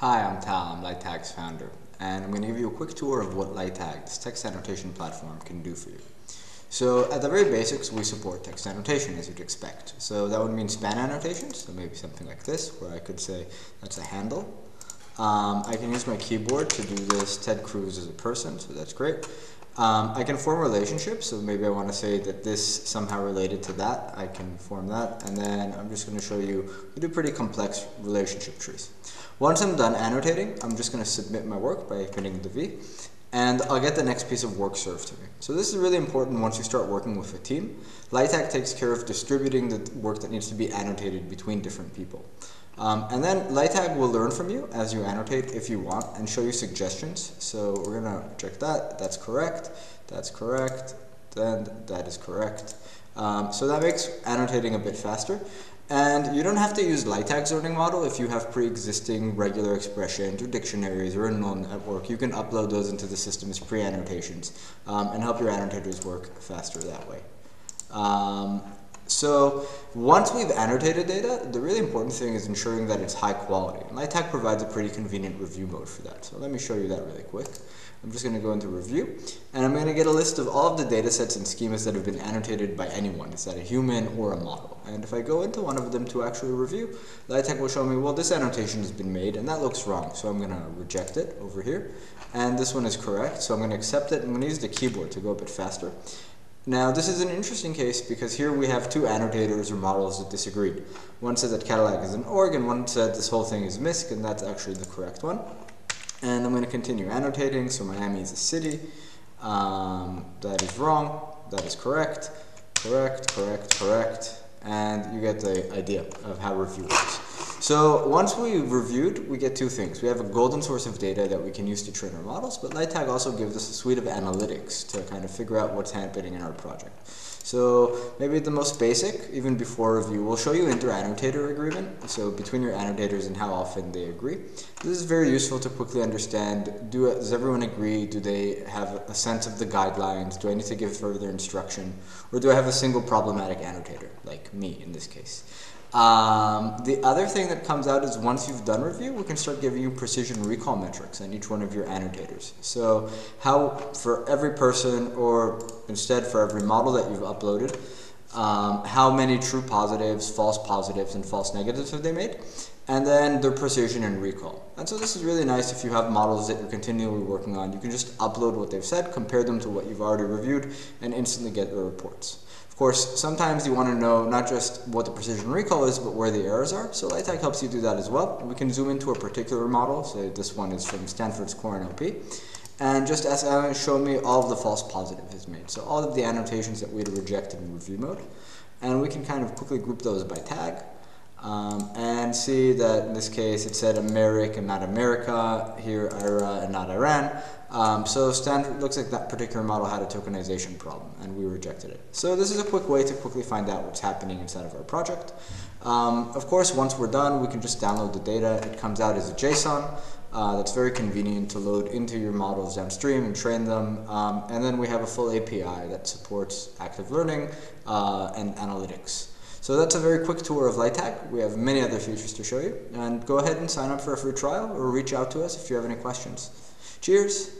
Hi, I'm Tal, I'm LightTag's founder, and I'm going to give you a quick tour of what LightTag, this text annotation platform, can do for you. So at the very basics, we support text annotation as you'd expect. So that would mean span annotations, so maybe something like this, where I could say that's a handle. Um, I can use my keyboard to do this Ted Cruz is a person, so that's great. Um, I can form relationships, so maybe I want to say that this somehow related to that. I can form that, and then I'm just going to show you, we do pretty complex relationship trees. Once I'm done annotating, I'm just going to submit my work by hitting the V, and I'll get the next piece of work served to me. So this is really important once you start working with a team. LightTag takes care of distributing the work that needs to be annotated between different people. Um, and then LightTag will learn from you as you annotate if you want and show you suggestions. So we're to check that. That's correct. That's correct. Then that is correct. Um, so that makes annotating a bit faster. And you don't have to use LightTag's learning model if you have pre-existing regular expressions or dictionaries or a neural network. You can upload those into the system as pre-annotations um, and help your annotators work faster that way. Um, so once we've annotated data, the really important thing is ensuring that it's high quality. And provides a pretty convenient review mode for that. So let me show you that really quick. I'm just going to go into review, and I'm going to get a list of all of the data sets and schemas that have been annotated by anyone. Is that a human or a model? And if I go into one of them to actually review, LightTag will show me, well, this annotation has been made, and that looks wrong. So I'm going to reject it over here. And this one is correct, so I'm going to accept it. I'm going to use the keyboard to go a bit faster. Now, this is an interesting case because here we have two annotators or models that disagreed. One said that Cadillac is an org, and one said this whole thing is MISC, and that's actually the correct one. And I'm going to continue annotating, so Miami is a city. Um, that is wrong, that is correct, correct, correct, correct, and you get the idea of how review works. So once we've reviewed, we get two things. We have a golden source of data that we can use to train our models, but LightTag also gives us a suite of analytics to kind of figure out what's happening in our project. So maybe the most basic, even before review, we'll show you inter-annotator agreement, so between your annotators and how often they agree. This is very useful to quickly understand, do, does everyone agree? Do they have a sense of the guidelines? Do I need to give further instruction? Or do I have a single problematic annotator, like me in this case? Um, the other thing that comes out is once you've done review, we can start giving you precision recall metrics on each one of your annotators. So how for every person, or instead for every model that you've uploaded, um, how many true positives, false positives, and false negatives have they made? And then their precision and recall. And so this is really nice if you have models that you're continually working on. You can just upload what they've said, compare them to what you've already reviewed, and instantly get the reports Of course, sometimes you want to know not just what the precision recall is, but where the errors are. So LightTag helps you do that as well. We can zoom into a particular model. So this one is from Stanford's Core NLP. And just as uh, show me all of the false positive is made. So all of the annotations that we had rejected in review mode. And we can kind of quickly group those by tag. Um, and see that in this case it said America and not America, here IRA and not Iran. Um, so Stanford looks like that particular model had a tokenization problem and we rejected it. So this is a quick way to quickly find out what's happening inside of our project. Um, of course, once we're done, we can just download the data. It comes out as a JSON. Uh, that's very convenient to load into your models downstream and train them. Um, and then we have a full API that supports active learning uh, and analytics. So that's a very quick tour of LightTag. We have many other features to show you. And go ahead and sign up for a free trial or reach out to us if you have any questions. Cheers!